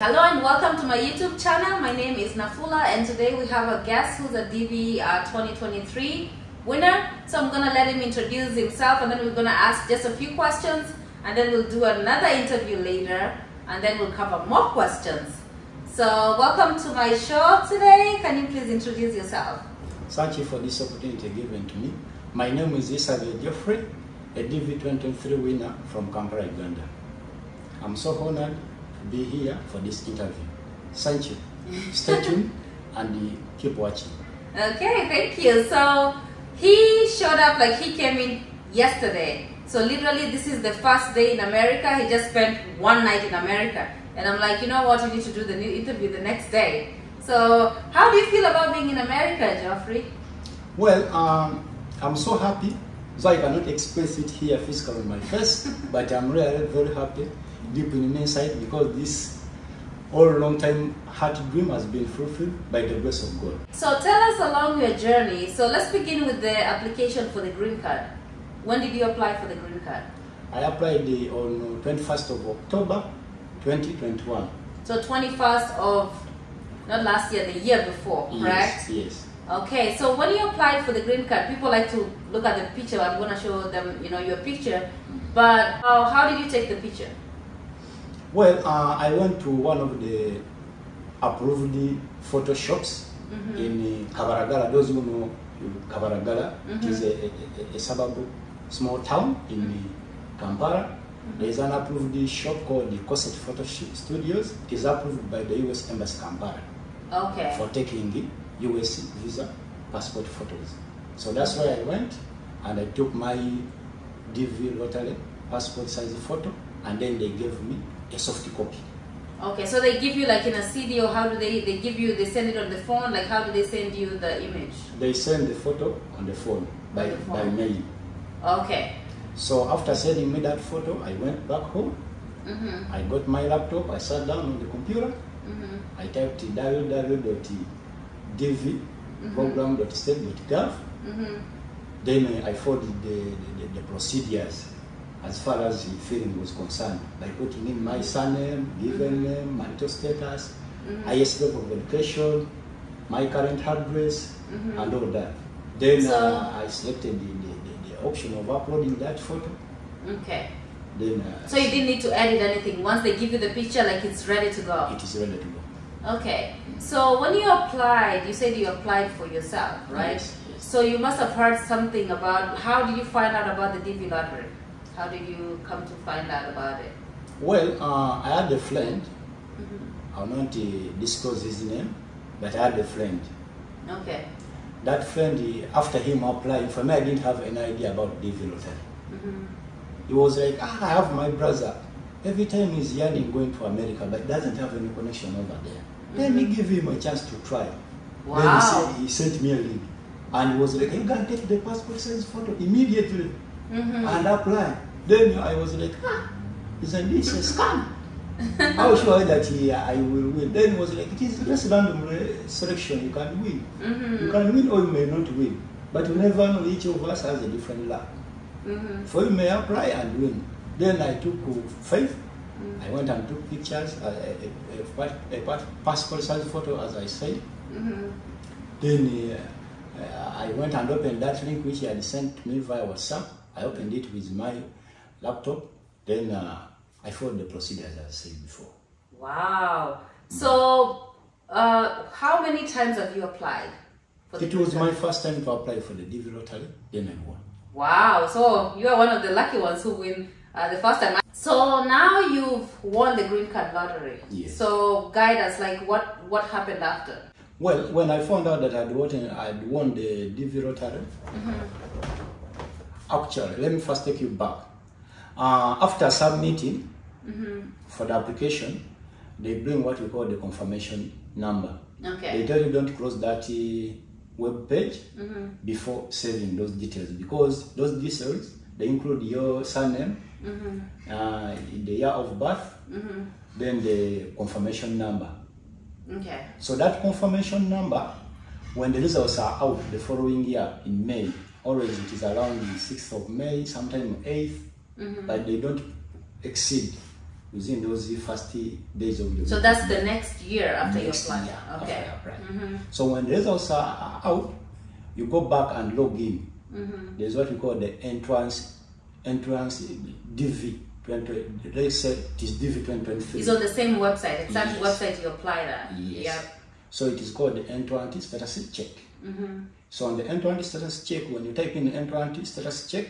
Hello and welcome to my YouTube channel. My name is Nafula and today we have a guest who's a DV uh, 2023 winner. So I'm gonna let him introduce himself and then we're gonna ask just a few questions and then we'll do another interview later and then we'll cover more questions. So welcome to my show today. Can you please introduce yourself? Thank you for this opportunity given to me. My name is Isabel Geoffrey, a DV 2023 winner from Kampala, Uganda. I'm so honored be here for this interview. Thank you. Stay tuned and keep watching. Okay, thank you. So he showed up like he came in yesterday. So literally this is the first day in America. He just spent one night in America. And I'm like, you know what, you need to do the new interview the next day. So how do you feel about being in America, Geoffrey? Well, um, I'm so happy. So I cannot express it here physically on my face, but I'm really very happy deep in inside because this all long time heart dream has been fulfilled by the grace of God. So tell us along your journey. So let's begin with the application for the green card. When did you apply for the green card? I applied the, on 21st of October 2021. So 21st of, not last year, the year before, correct? Yes, yes. Okay, so when you applied for the green card, people like to look at the picture. I'm going to show them, you know, your picture. Mm. But how, how did you take the picture? Well, uh, I went to one of the approved photo shops Mhm. in uh, Kabalagala. Those who know Kabalagala, it is a, a, a- suburb, small town in uh, Kampala. There is an approved shop called the Cosset Photo Studios. It is approved by the U.S. Embassy Kampala Okay. for taking the U.S. visa passport photos. So that's where I went, and I took my DV lottery passport size photo, and then they gave me a soft copy. Okay, so they give you like in a CD or how do they, they give you, they send it on the phone? Like how do they send you the image? They send the photo on the phone by, the by mail. Okay. So after sending me that photo, I went back home. Mm-hmm. I got my laptop. I sat down on the computer. Mm-hmm. I typed www.dvprogram.state.gov. Mm-hmm. Then uh, I followed the, the, the procedures as far as the filling was concerned by putting in my surname, given name, marital status, Mhm. highest level of education, my current address, Mhm. and all that. Then So- uh, I selected the, the, the, the option of uploading that photo. Okay. Then uh, So you didn't need to edit anything. Once they give you the picture, like it's ready to go. it is ready to go. Okay. So when you applied, you said you applied for yourself, right? Yes, yes. So you must have heard something about how do you find out about the DV lottery? How did you come to find out about it? Well, uh, I had a friend. Mhm. I'll not uh, disclose his name, but I had a friend. Okay. That friend, after him applying for me, I didn't have any idea about DV lottery. hmm He was like, ah, I have my brother. Every time he's yearning going to America, but doesn't have any connection over there. Let me give him a chance to try. Then he, Wow. said, he sent me a link. And he was like, you can take the passport size photo immediately hmm and apply. Then I was like, ah, isn't this a scam? How sure that he, I will win? Then he was like, it is just random selection, you can win. You hmm can win or you may not win. But you never know, each of us has a different luck. hmm For you may apply and win. Then I took uh, faith. Mm. I went and took pictures, uh, a, a, a, a passport size photo, as I said. hmm Then uh, uh, I went and opened that link which he had sent to me via WhatsApp. I opened it with my laptop. Then uh, I followed the procedures as I said before. Wow. So, uh, how many times have you applied? It was my first time to apply for the DV lottery. Then I won. Wow. So you are one of the lucky ones who win uh, the first time. So now you've won the green card lottery. Yes. So guide us, like what what happened after? Well, when I found out that I'd won, I'd won the DV lottery, actually, let me first take you back. Uh, after submitting for the application, they bring what we call the confirmation number. They tell you don't close that uh, web page Mm-hmm. before saving those details because those details they include your surname, Mm-hmm. uh, the year of birth, Mm-hmm. then the confirmation number. Okay. So that confirmation number, when the results are out the following year in May, always it is around the 6th of May, sometime 8th, Mm-hmm. but they don't exceed within those first days of the So that's the next year after Next you apply. year okay. Apply. So when results are out, you go back and log in. Mm-hmm. There's what we call the entrance entrance DV 20. Let's say it is DV 2023. It's on the same website, exact Yes. website you apply that. Yes. Yep. So it is called the entrance status check. Mm-hmm. So on the entrance status check, when you type in entrance status check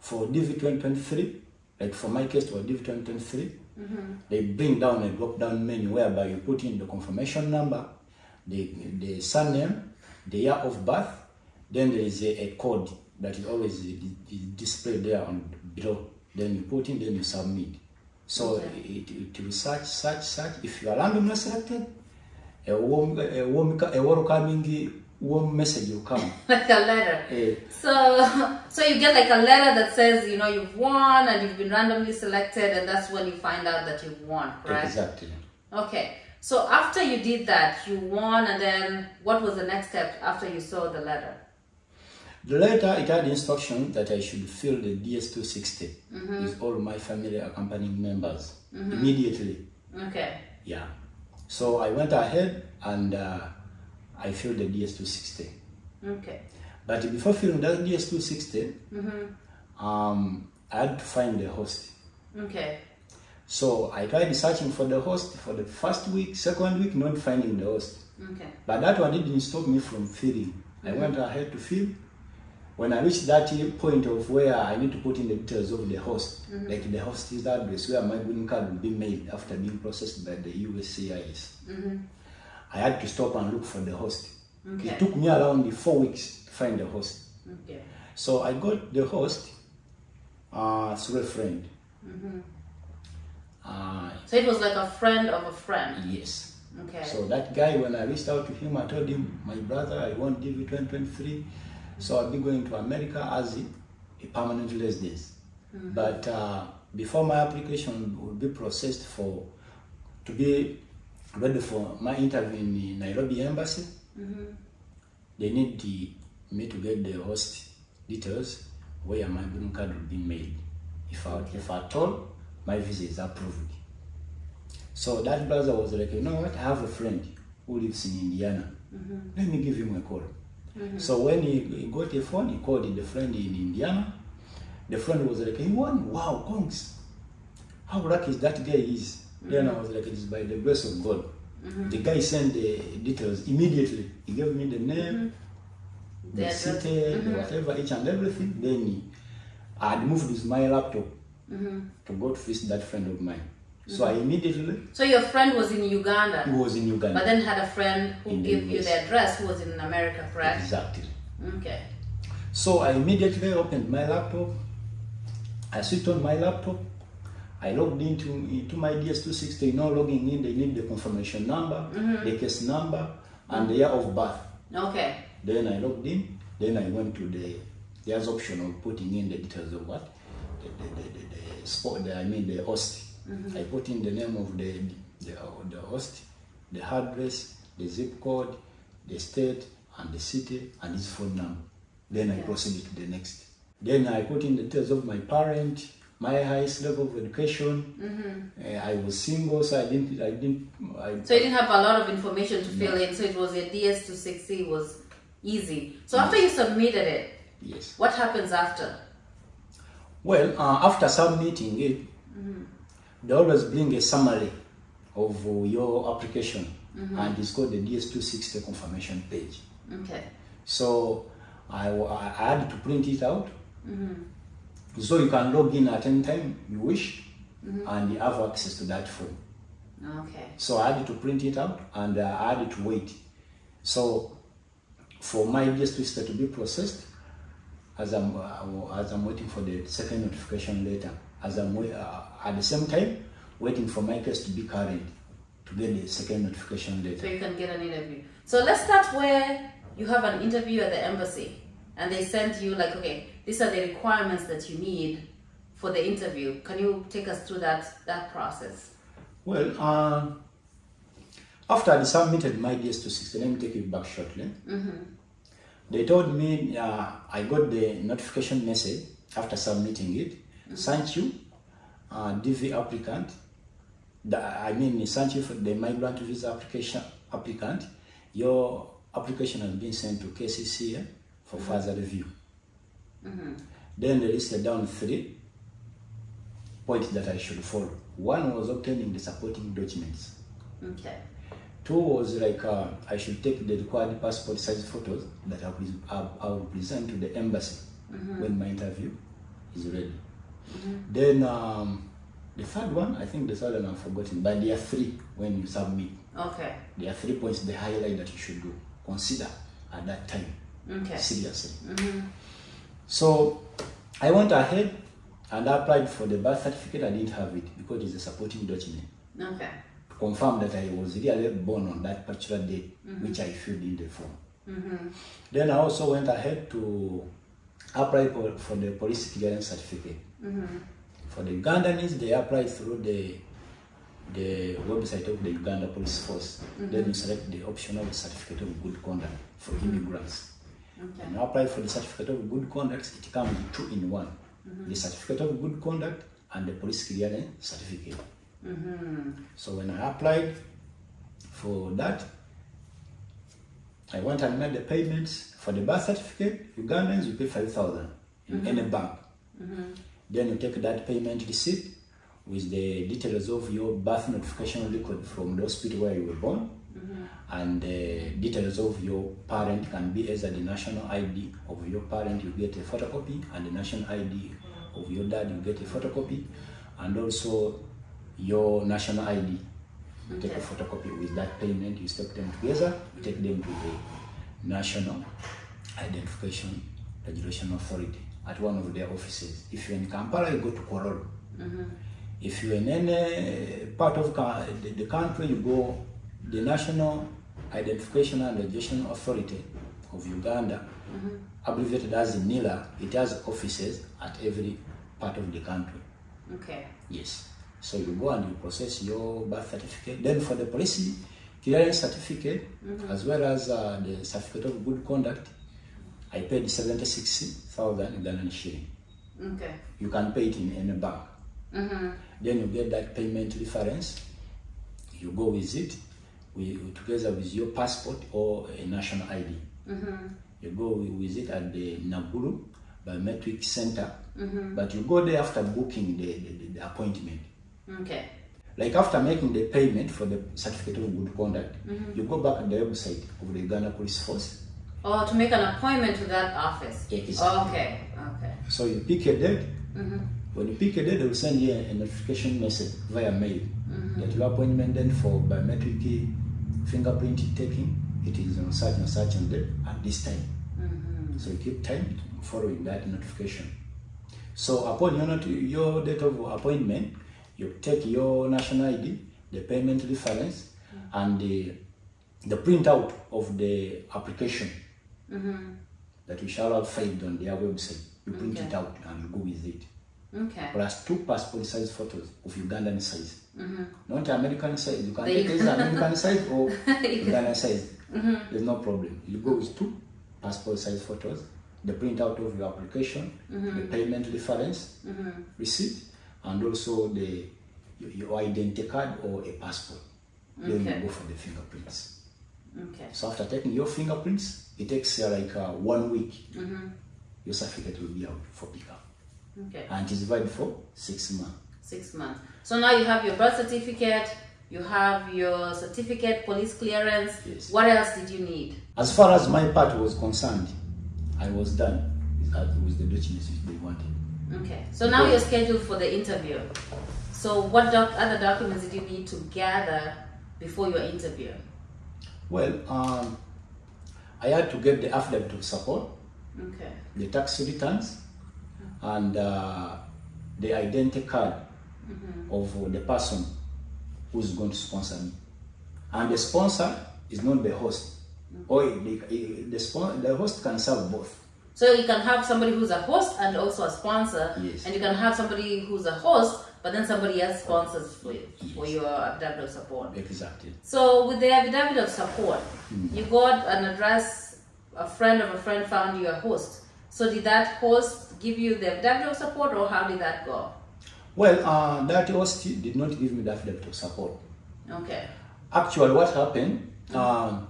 for DV 2023, like for my case, for DV 2023, mm-hmm. they bring down a drop down menu whereby you put in the confirmation number, the, the surname, the year of birth, then there is a, a code that is always di- di- displayed there on below. Then you put in, then you submit. So Okay. it, it will search, search, search. If you are randomly selected, a warm, a warm, a welcoming warm message will come. Like a letter. Eh, So, so you get like a letter that says, you know, you've won and you've been randomly selected, and that's when you find out that you've won, right exactly. Okay. So after you did that, you won, and then what was the next step after you saw the letter? The letter it had instruction that I should fill the DS260 Mm-hmm. with all my family accompanying members immediately. Okay. Yeah. So I went ahead and uh, I filled the DS260. Okay. But before filling that DS260, Mm-hmm. um, I had to find the host. Okay. So I tried searching for the host for the first week, second week, not finding the host. Okay. But that one didn't stop me from filling. I went ahead to fill. When I reached that point of where I need to put in the details of the host, like the host is host's address where my green card will be made after being processed by the USCIS, Mm-hmm. I had to stop and look for the host. Okay. It took me around four weeks to find the host. Okay. So I got the host uh, through a friend. Uh, So it was like a friend of a friend. yes. Okay. So that guy, when I reached out to him, I told him, my brother, I want DV 2023, so I'll be going to America as a, permanent resident. But uh, before my application will be processed for to be ready for my interview in the Nairobi embassy, mm-hmm. they need the, me to get the host details where my green card will be made. If I, if at all my visa is approved. So that brother was like, you know what? I have a friend who lives in Indiana. Mm-hmm. Let me give him a call. Mm-hmm. So when he, he got a phone, he called the friend in Indiana. The friend was like, he won. Wow, conks. How lucky that guy is. Then I was like, it is by the grace of God. Mm-hmm. The guy sent the details immediately. He gave me the name, mm-hmm. The the address. city, the whatever, each and everything. Then he, I had moved with my laptop to go to visit that friend of mine. So I immediately, So your friend was in Uganda, he was in Uganda. but then had a friend who In the gave you the address who was in America, correct? Exactly. Okay. So I immediately opened my laptop. I switched on my laptop. I logged into, into my DS260. You know, logging in, they need the confirmation number, mm-hmm. the case number, and the year of birth. Okay. Then I logged in. Then I went to the there's option of putting in the details of what the the, the, the, the spot. The, I mean the host. Mm-hmm. I put in the name of the the, the host, the address, the zip code, the state, and the city, and his phone number. Then I Okay. proceeded to the next. Then I put in the details of my parent, my highest level of education. Uh, I was single, so I didn't. I didn't. I, So you didn't have a lot of information to fill in, so it was a DS260 was easy. So after you submitted it, yes. what happens after? Well, uh, after submitting it, they always bring a summary of uh, your application, and it's called the DS260 confirmation page. Okay. So I, I had to print it out, so you can log in at any time you wish, and you have access to that form. Okay. So I had to print it out, and uh, I had to wait. So for my DS260 to be processed, as I'm uh, as I'm waiting for the second notification letter, as I'm uh, at the same time waiting for my case to be carried to get the second notification later. So you can get an interview. So let's start where you have an interview at the embassy and they send you like, okay, these are the requirements that you need for the interview. Can you take us through that that process? Well, uh, after I submitted my DS260, let me take it back shortly. They told me uh, I got the notification message after submitting it. Thank you, uh, DV applicant. the, I mean, sent you for the migrant visa application applicant, your application has been sent to KCCA for further review. Then they listed down three points that I should follow. One was obtaining the supporting documents. Okay. Two was like uh, I should take the required passport size photos that I will, I, will present to the embassy when my interview is ready. Then um, the third one, I think the third one I've forgotten, but there are three when you submit. Okay. There are three points they highlight that you should do, consider at that time, Okay. seriously. So I went ahead and applied for the birth certificate. I didn't have it because it's a supporting document Okay. to confirm that I was really born on that particular date, mm-hmm. which I filled in the form. Mm-hmm. Then I also went ahead to apply for, for the police clearance certificate. Mm-hmm. For the Ugandans, they apply through the the website of the Uganda Police Force. Then you select the optional certificate of good conduct for immigrants. Okay. When you apply for the certificate of good conduct, it comes two in one. Mm-hmm. The certificate of good conduct and the police clearance certificate. Mm-hmm. So when I applied for that, I went and made the payments for the birth certificate. Ugandans, you pay 5,000 in mm-hmm. any bank. Then you take that payment receipt with the details of your birth notification record from the hospital where you were born Mm-hmm. and the details of your parent can be either the national ID of your parent, you get a photocopy, and the national ID of your dad, you get a photocopy, and also your national ID. You take a photocopy with that payment, you step them together, you take them to the National Identification Regulation Authority at one of their offices. If you're in Kampala, you go to Kololo. Mm-hmm. If you're in any uh, part of the country, you go the National Identification and Registration Authority of Uganda, abbreviated as NIRA. It has offices at every part of the country. Okay. Yes. So you go and you process your birth certificate. Then for the police clearance certificate, as well as uh, the certificate of good conduct, I paid 76,000 Ugandan shilling. Okay. You can pay it in any bank. Mm-hmm. Then you get that payment reference. You go with it, we, together with your passport or a national ID. Mm-hmm. You go with it at the Naguru Biometric Center, mm-hmm. but you go there after booking the, the, the appointment. Okay. Like after making the payment for the certificate of good conduct, mm-hmm. you go back at the website of the Uganda Police Force. Or to make an appointment to that office. Exactly. Okay. Okay. So you pick a date. When you pick a date, they will send you a notification message via mail Mm-hmm. that your appointment then for biometric fingerprint taking it is on such and such and at this time. Mm-hmm. So you keep time following that notification. So upon your, not- your date of appointment, you take your national ID, the payment reference, mm-hmm. and the, the printout of the application that we shall have filed on their website. You print it out and go with it. Okay. Plus two passport size photos of Ugandan size. Not American size. You can take either American size or Ugandan size. There's no problem. You go with two passport size photos, the printout of your application, the payment reference, receipt, and also the your, identity card or a passport. Then Okay. you go for the fingerprints. Okay. So after taking your fingerprints, it takes uh, like uh, one week. Your certificate will be out for pickup, Okay. and it is valid for six months. Six months. So now you have your birth certificate, you have your certificate, police clearance. Yes. What else did you need? As far as my part was concerned, I was done with, the documents they wanted. Okay. So now you're scheduled for the interview. So what doc- other documents did you need to gather before your interview? Well, um, I had to get the affidavit of support, Okay. the tax returns, and uh, the identity card of the person who's going to sponsor me. And the sponsor is not the host. Or the, the, the host can serve both. So you can have somebody who's a host and also a sponsor, Yes. and you can have somebody who's a host, but then somebody else sponsors for you, for your affidavit of support. Exactly. So with the affidavit of support, you got an address, a friend of a friend found you a host. So did that host give you the affidavit of support or how did that go? Well, uh, that host did not give me the affidavit of support. Okay. Actually, what happened mm-hmm. um,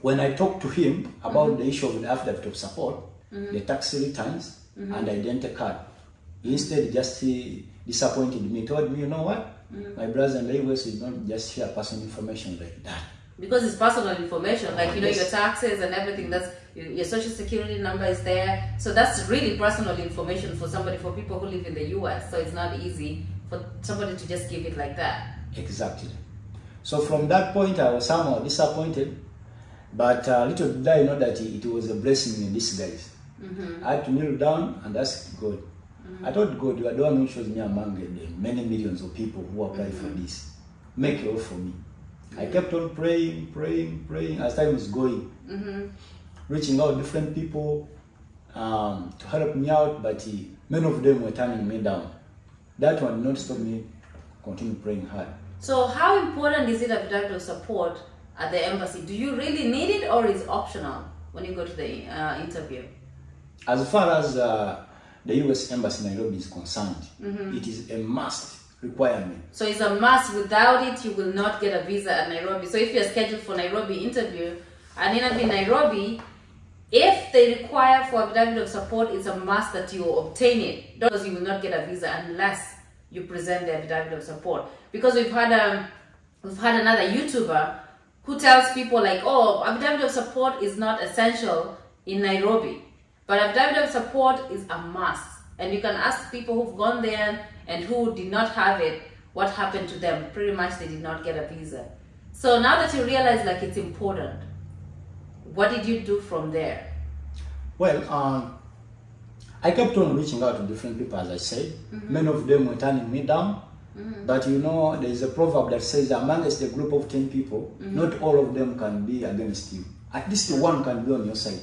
when I talked to him about mm-hmm. the issue of the affidavit of support, the tax returns, and identity card, he instead just he disappointed me. Told me, you know what, mm-hmm. my brothers and neighbors did not just share personal information like that. Because it's personal information, like you know Yes. your taxes and everything. That's your social security number is there. So that's really personal information for somebody, for people who live in the U.S. So it's not easy for somebody to just give it like that. Exactly. So from that point, I was somehow disappointed, but uh, little did I know that it was a blessing in disguise. Mm-hmm. I had to kneel down and ask God. Mm-hmm. I told God, you are the one who chose me among the many millions of people who apply for mm-hmm. this. Make a way for me. I kept on praying, praying, praying as time was going, reaching out different people um, to help me out, but uh, many of them were turning me down. That one did not stop me continue praying hard. So how important is it of support at the embassy? Do you really need it or is optional when you go to the uh, interview? As far as uh, the U.S. Embassy in Nairobi is concerned, it is a must requirement. So it's a must. Without it, you will not get a visa at Nairobi. So if you're scheduled for Nairobi interview, an interview in Nairobi, if they require for affidavit of support, it's a must that you obtain it. Because you will not get a visa unless you present the affidavit of support. Because we've had um, we've had another YouTuber who tells people like, oh, affidavit of support is not essential in Nairobi, but affidavit of support is a must. And you can ask people who've gone there and who did not have it, what happened to them. Pretty much they did not get a visa. So now that you realize like it's important, what did you do from there? Well, um, I kept on reaching out to different people, as I said. Mm-hmm. Many of them were turning me down. Mm-hmm. But you know, there is a proverb that says, amongst a group of 10 people, mm-hmm. not all of them can be against you. At least one can be on your side.